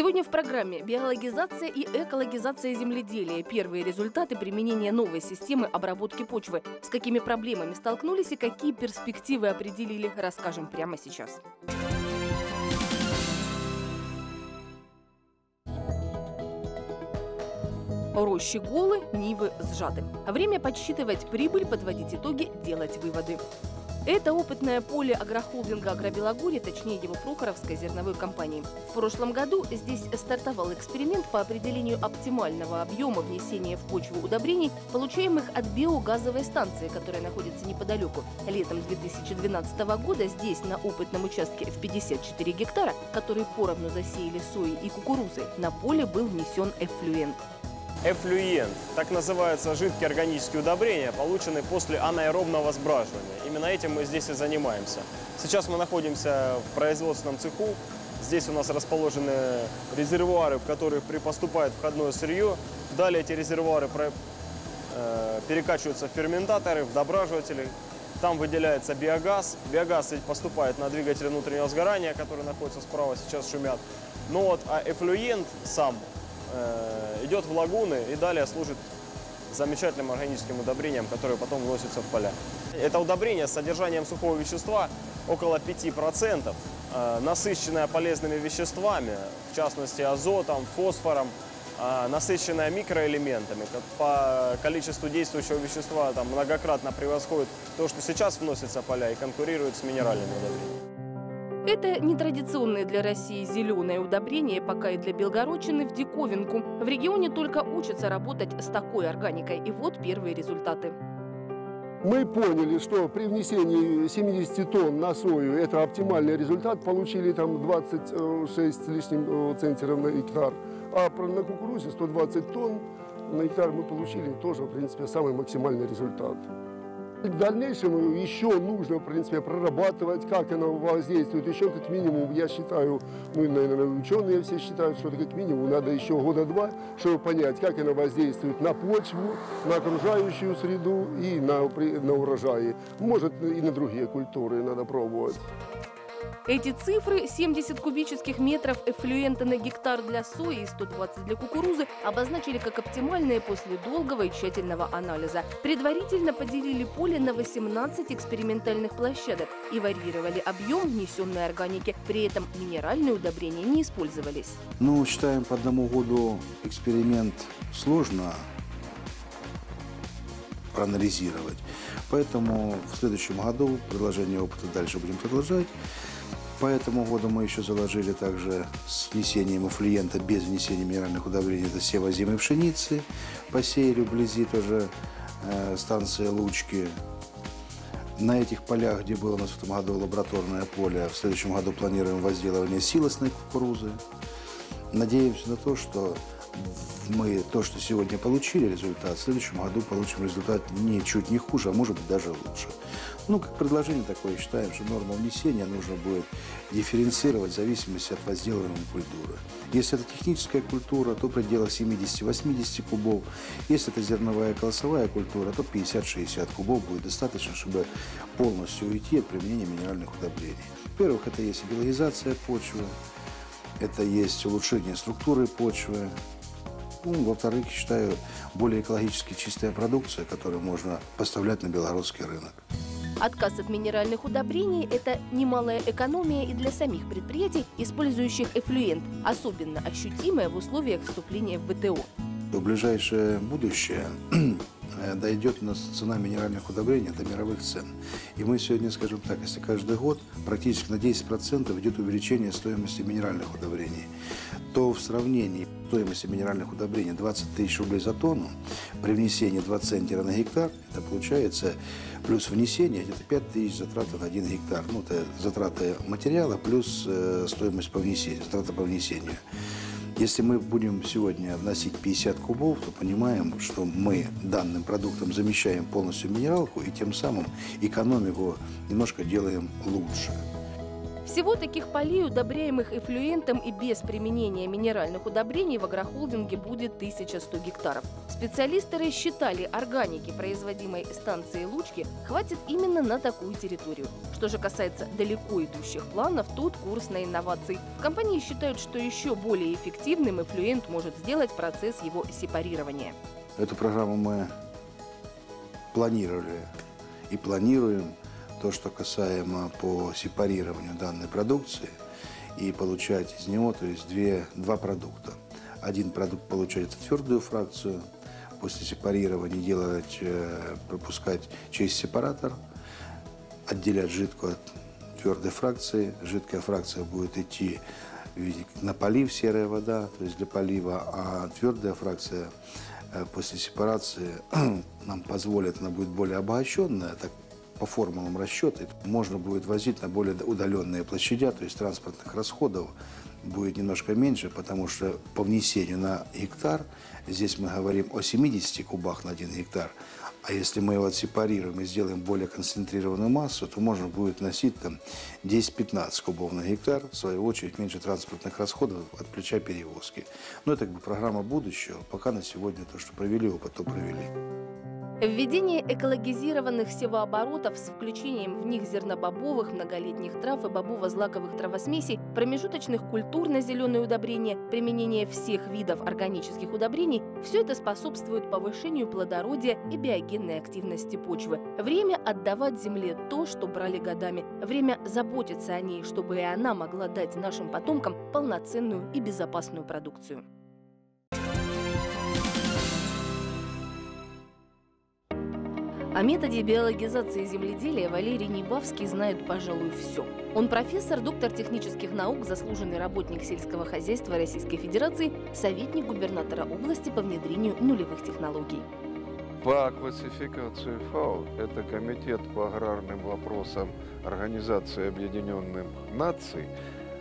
Сегодня в программе «Биологизация и экологизация земледелия. Первые результаты применения новой системы обработки почвы». С какими проблемами столкнулись и какие перспективы определили, расскажем прямо сейчас. Рощи голы, нивы сжаты. Время подсчитывать прибыль, подводить итоги, делать выводы. Это опытное поле агрохолдинга «Агробелогорье», точнее его Прохоровской зерновой компании. В прошлом году здесь стартовал эксперимент по определению оптимального объема внесения в почву удобрений, получаемых от биогазовой станции, которая находится неподалеку. Летом 2012 года здесь, на опытном участке в 54 гектара, который поровну засеяли соей и кукурузой, на поле был внесен эфлюент. Эфлюент – так называются жидкие органические удобрения, полученные после анаэробного сбраживания. Именно этим мы здесь и занимаемся. Сейчас мы находимся в производственном цеху. Здесь у нас расположены резервуары, в которых поступает входное сырье. Далее эти резервуары э, перекачиваются в ферментаторы, в дображиватели. Там выделяется биогаз. Биогаз поступает на двигатели внутреннего сгорания, которые находятся справа, сейчас шумят. Но вот а эфлюент сам идет в лагуны и далее служит замечательным органическим удобрением, которое потом вносится в поля. Это удобрение с содержанием сухого вещества около 5%, э, насыщенное полезными веществами, в частности азотом, фосфором, э, насыщенное микроэлементами. По количеству действующего вещества там, многократно превосходит то, что сейчас вносится в поля и конкурирует с минеральными удобрениями. Это нетрадиционное для России зеленое удобрение, пока и для Белгородчины в диковинку. В регионе только учатся работать с такой органикой. И вот первые результаты. Мы поняли, что при внесении 70 тонн на сою это оптимальный результат. Получили там 26 с лишним э, центнеров на гектар. А на кукурузе 120 тонн на гектар мы получили тоже, в принципе, самый максимальный результат. В дальнейшем еще нужно, в принципе, прорабатывать, как оно воздействует. Еще как минимум, я считаю, ну, наверное, ученые все считают, что как минимум надо еще года два, чтобы понять, как оно воздействует на почву, на окружающую среду и на, на урожаи. Может, и на другие культуры надо пробовать. Эти цифры 70 кубических метров эфлюента на гектар для сои и 120 для кукурузы обозначили как оптимальные после долгого и тщательного анализа. Предварительно поделили поле на 18 экспериментальных площадок и варьировали объем внесенной органики. При этом минеральные удобрения не использовались. Ну, считаем по одному году эксперимент сложно проанализировать. Поэтому в следующем году предложение опыта дальше будем продолжать. По этому году мы еще заложили также с внесением эфлиента без внесения минеральных удобрений это сева зимой пшеницы. Посеяли вблизи тоже э, станции Лучки. На этих полях, где было у нас в этом году лабораторное поле, в следующем году планируем возделывание силосной кукурузы. Надеемся на то, что мы то, что сегодня получили результат, в следующем году получим результат ничуть не хуже, а может быть даже лучше. Ну, как предложение такое, считаем, что норма внесения нужно будет дифференцировать в зависимости от возделываемой культуры. Если это техническая культура, то в пределах 70-80 кубов. Если это зерновая колосовая культура, то 50-60 кубов будет достаточно, чтобы полностью уйти от применения минеральных удобрений. Во-первых, это есть биологизация почвы, это есть улучшение структуры почвы, ну, во-вторых, считаю, более экологически чистая продукция, которую можно поставлять на белорусский рынок. Отказ от минеральных удобрений – это немалая экономия и для самих предприятий, использующих эфлюент, особенно ощутимая в условиях вступления в ВТО. В ближайшее будущее дойдет у нас цена минеральных удобрений до мировых цен. И мы сегодня, скажем так, если каждый год практически на 10% идет увеличение стоимости минеральных удобрений, то в сравнении стоимости минеральных удобрений 20 тысяч рублей за тонну, при внесении 2 центнера на гектар, это получается плюс внесение где-то 5 тысяч затраты на 1 гектар. Ну, это затраты материала плюс э, стоимость по внесению, затрата по внесению. Если мы будем сегодня вносить 50 кубов, то понимаем, что мы данным продуктом замещаем полностью минералку и тем самым экономику немножко делаем лучше. Всего таких полей, удобряемых эфлюентом и без применения минеральных удобрений в агрохолдинге будет 1100 гектаров. Специалисты рассчитали, органики, производимой станцией Лучки, хватит именно на такую территорию. Что же касается далеко идущих планов, тут курс на инновации. В компании считают, что еще более эффективным эфлюент может сделать процесс его сепарирования. Эту программу мы планировали и планируем то, что касаемо по сепарированию данной продукции и получать из него, то есть две, два продукта. Один продукт получается твердую фракцию, после сепарирования делать, э, пропускать через сепаратор, отделять жидкую от твердой фракции. Жидкая фракция будет идти на полив, серая вода, то есть для полива, а твердая фракция э, после сепарации нам позволит, она будет более обогащенная, так по формулам расчета можно будет возить на более удаленные площадя, то есть транспортных расходов будет немножко меньше, потому что по внесению на гектар, здесь мы говорим о 70 кубах на один гектар, а если мы его отсепарируем и сделаем более концентрированную массу, то можно будет носить там 10-15 кубов на гектар, в свою очередь меньше транспортных расходов от плеча перевозки. Но это как бы программа будущего. Пока на сегодня то, что провели, опыт, то провели. Введение экологизированных севооборотов с включением в них зернобобовых, многолетних трав и бобово-злаковых травосмесей, промежуточных культур на зеленые удобрения, применение всех видов органических удобрений – все это способствует повышению плодородия и биогенной активности почвы. Время отдавать земле то, что брали годами. Время заботиться о ней, чтобы и она могла дать нашим потомкам полноценную и безопасную продукцию. О методе биологизации земледелия Валерий Небавский знает, пожалуй, все. Он профессор, доктор технических наук, заслуженный работник сельского хозяйства Российской Федерации, советник губернатора области по внедрению нулевых технологий. По классификации ФАО, это Комитет по аграрным вопросам Организации Объединенных Наций,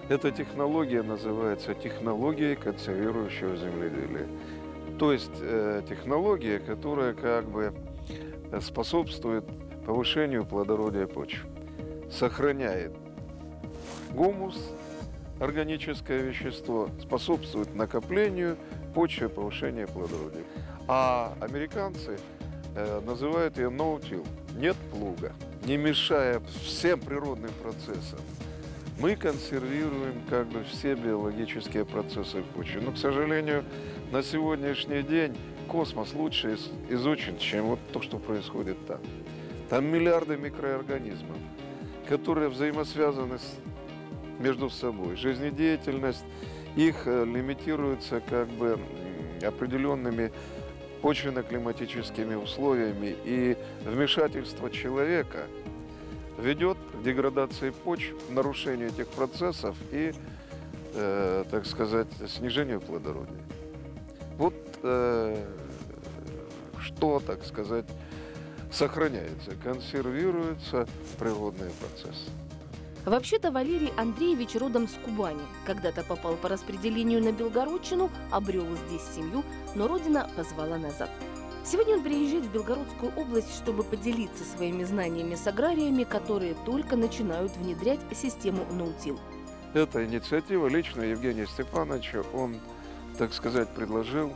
эта технология называется технологией консервирующего земледелия. То есть э, технология, которая как бы способствует повышению плодородия почв, сохраняет гумус, органическое вещество, способствует накоплению почвы, повышению плодородия. А американцы э, называют ее no-till, нет плуга, не мешая всем природным процессам. Мы консервируем как бы все биологические процессы в почве. Но, к сожалению, на сегодняшний день космос лучше изучен, чем вот то, что происходит там. Там миллиарды микроорганизмов, которые взаимосвязаны между собой. Жизнедеятельность их э, лимитируется как бы определенными почвенно-климатическими условиями, и вмешательство человека ведет к деградации почв, нарушению этих процессов и, э, так сказать, снижению плодородия. Вот э, что, так сказать, сохраняется, консервируется природные процессы. Вообще-то Валерий Андреевич родом с Кубани. Когда-то попал по распределению на Белгородчину, обрел здесь семью, но родина позвала назад. Сегодня он приезжает в Белгородскую область, чтобы поделиться своими знаниями с аграриями, которые только начинают внедрять систему наутил. Эта инициатива лично Евгения Степановича, он, так сказать, предложил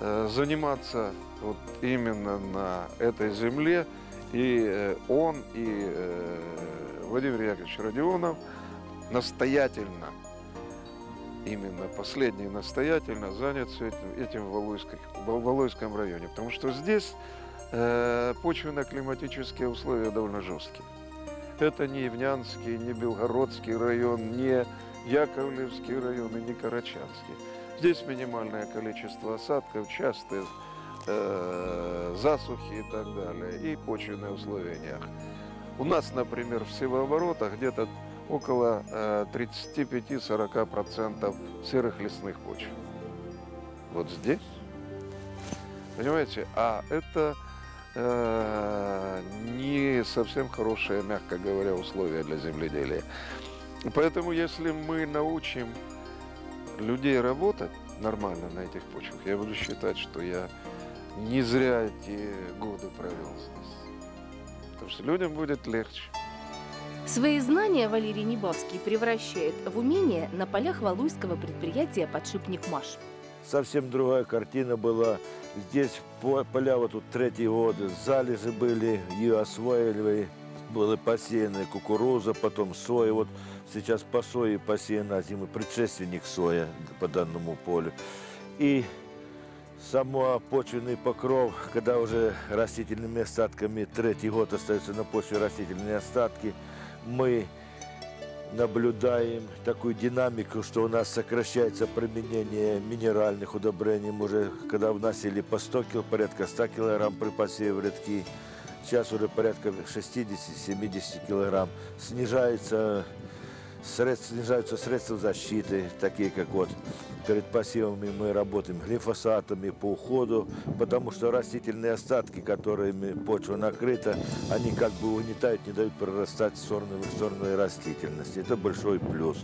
Э, заниматься вот именно на этой земле. И э, он, и э, Владимир Яковлевич Родионов настоятельно, именно последний настоятельно занятся этим, этим в, в Валуйском районе. Потому что здесь э, почвенно-климатические условия довольно жесткие. Это не Ивнянский, не Белгородский район, не Яковлевский район и не Карачанский. Здесь минимальное количество осадков, частые э, засухи и так далее, и почвенные условия. У нас, например, в севооборотах где-то около э, 35-40% сырых лесных почв. Вот здесь. Понимаете? А это э, не совсем хорошие, мягко говоря, условия для земледелия. Поэтому если мы научим людей работать нормально на этих почвах, я буду считать, что я не зря эти годы провел здесь. Потому что людям будет легче. Свои знания Валерий Небавский превращает в умение на полях валуйского предприятия «Подшипник Маш». совсем другая картина была. Здесь по- поля вот тут третий год, залежи были, ее освоили, были посеяны кукуруза, потом соя. Вот сейчас по сое посеяна зимы, предшественник соя по данному полю. И само почвенный покров, когда уже растительными остатками третий год остается на почве растительные остатки, мы наблюдаем такую динамику, что у нас сокращается применение минеральных удобрений. Мы уже, когда вносили по 100 кил, порядка 100 килограмм при посеве в сейчас уже порядка 60-70 килограмм. Снижается средств, снижаются средства защиты, такие как вот перед посевами мы работаем глифосатами по уходу, потому что растительные остатки, которыми почва накрыта, они как бы угнетают, не дают прорастать сорной, сорной растительности. Это большой плюс.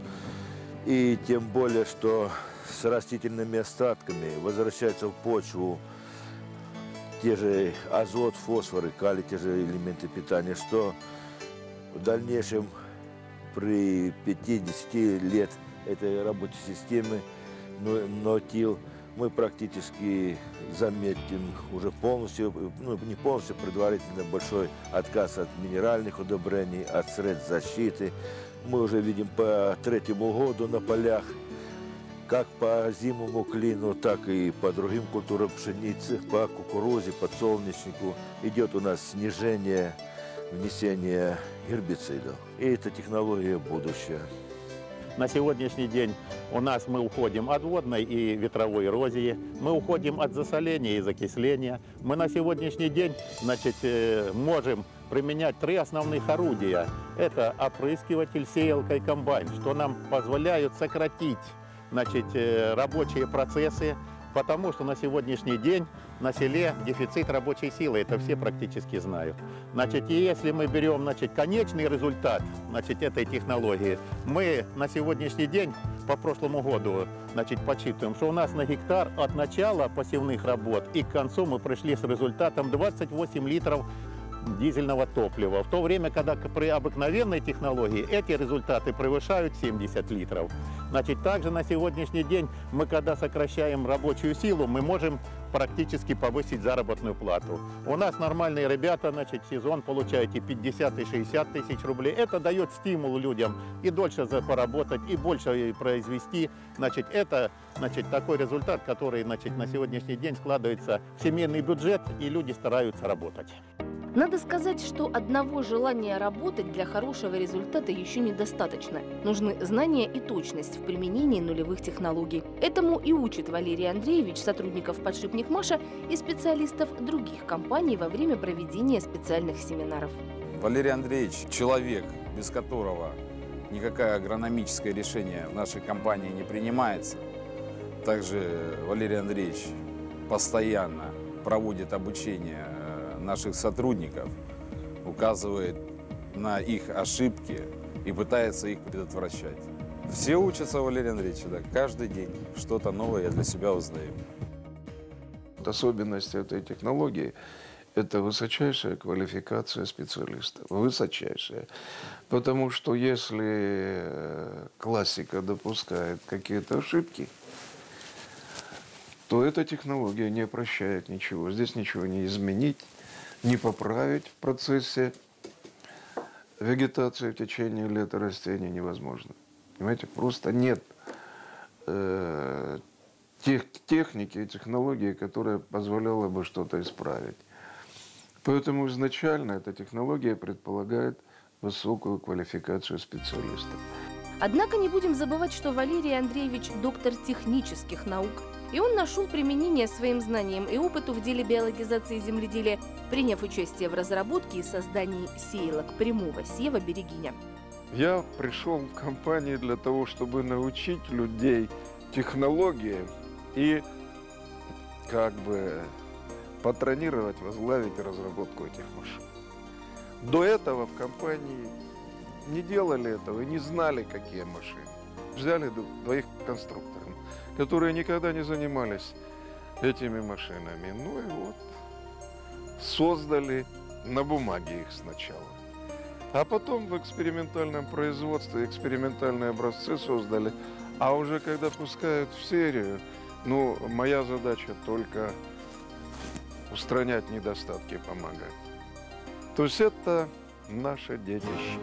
И тем более, что с растительными остатками возвращаются в почву те же азот, фосфор и калий, те же элементы питания, что в дальнейшем при 50 лет этой рабочей системы но- нотил мы практически заметим уже полностью, ну не полностью, предварительно большой отказ от минеральных удобрений, от средств защиты. Мы уже видим по третьему году на полях, как по зимнему клину, так и по другим культурам пшеницы, по кукурузе, подсолнечнику идет у нас снижение внесения гербицидов. И это технология будущего. На сегодняшний день у нас мы уходим от водной и ветровой эрозии, мы уходим от засоления и закисления. Мы на сегодняшний день значит, э, можем применять три основных орудия. Это опрыскиватель, сеялка и комбайн, что нам позволяют сократить значит, э, рабочие процессы, потому что на сегодняшний день на селе дефицит рабочей силы, это все практически знают. Значит, и если мы берем значит, конечный результат значит, этой технологии, мы на сегодняшний день по прошлому году значит, подсчитываем, что у нас на гектар от начала посевных работ и к концу мы пришли с результатом 28 литров дизельного топлива. В то время, когда при обыкновенной технологии эти результаты превышают 70 литров. Значит, также на сегодняшний день мы, когда сокращаем рабочую силу, мы можем практически повысить заработную плату. У нас нормальные ребята, значит, сезон получают и 50, и 60 тысяч рублей. Это дает стимул людям и дольше поработать, и больше произвести. Значит, это значит, такой результат, который значит, на сегодняшний день складывается в семейный бюджет, и люди стараются работать. Надо сказать, что одного желания работать для хорошего результата еще недостаточно. Нужны знания и точность в применении нулевых технологий. Этому и учит Валерий Андреевич сотрудников подшипник Маша и специалистов других компаний во время проведения специальных семинаров. Валерий Андреевич – человек, без которого никакое агрономическое решение в нашей компании не принимается. Также Валерий Андреевич постоянно проводит обучение наших сотрудников, указывает на их ошибки и пытается их предотвращать. Все учатся, Валерий Андреевич, да, каждый день что-то новое я для себя узнаю. Особенность этой технологии – это высочайшая квалификация специалистов. Высочайшая. Потому что если э, классика допускает какие-то ошибки, то эта технология не прощает ничего. Здесь ничего не изменить, не поправить в процессе вегетации в течение лета растений невозможно. Понимаете, просто нет э, тех, техники и технологии, которая позволяла бы что-то исправить. Поэтому изначально эта технология предполагает высокую квалификацию специалистов. Однако не будем забывать, что Валерий Андреевич – доктор технических наук. И он нашел применение своим знаниям и опыту в деле биологизации земледелия, приняв участие в разработке и создании сеялок прямого сева «Берегиня». Я пришел в компанию для того, чтобы научить людей технологии и как бы патронировать, возглавить разработку этих машин. До этого в компании не делали этого и не знали, какие машины. Взяли двоих конструкторов, которые никогда не занимались этими машинами. Ну и вот создали на бумаге их сначала. А потом в экспериментальном производстве экспериментальные образцы создали. А уже когда пускают в серию, Ну, моя задача только устранять недостатки, помогать. То есть это наше детище.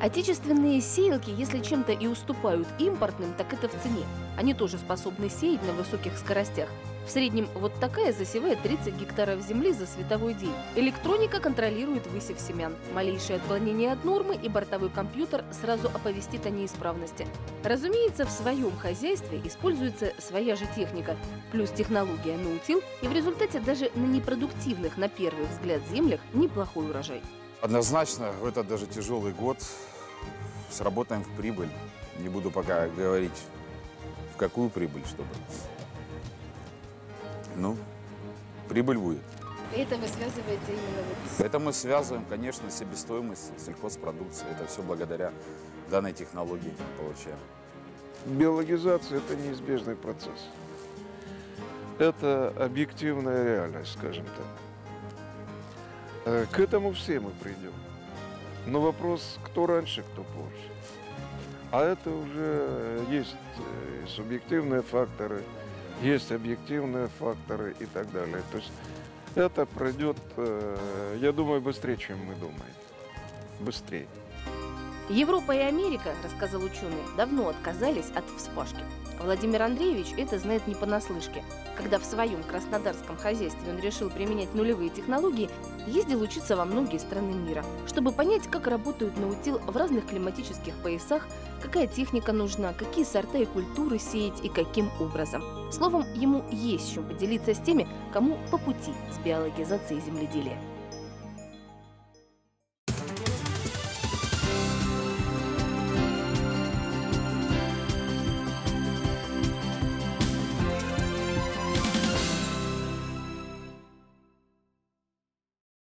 Отечественные сеялки, если чем-то и уступают импортным, так это в цене. Они тоже способны сеять на высоких скоростях. В среднем вот такая засевает 30 гектаров земли за световой день. Электроника контролирует высев семян. Малейшее отклонение от нормы и бортовой компьютер сразу оповестит о неисправности. Разумеется, в своем хозяйстве используется своя же техника, плюс технология наутил, и в результате даже на непродуктивных, на первый взгляд, землях неплохой урожай. Однозначно, в этот даже тяжелый год сработаем в прибыль. Не буду пока говорить, в какую прибыль, чтобы... Ну, прибыль будет. Это вы связываете именно вот Это мы связываем, конечно, себестоимость сельхозпродукции. Это все благодаря данной технологии мы получаем. Биологизация – это неизбежный процесс. Это объективная реальность, скажем так. Э, К этому все мы придем. Но вопрос, кто раньше, кто позже. А это уже есть э, субъективные факторы, есть объективные факторы и так далее. То есть это пройдет, э, я думаю, быстрее, чем мы думаем. Быстрее. Европа и Америка, рассказал ученый, давно отказались от вспашки. Владимир Андреевич это знает не понаслышке. Когда в своем краснодарском хозяйстве он решил применять нулевые технологии, ездил учиться во многие страны мира, чтобы понять, как работают наутил в разных климатических поясах, какая техника нужна, какие сорта и культуры сеять и каким образом. Словом, ему есть чем поделиться с теми, кому по пути с биологизацией земледелия.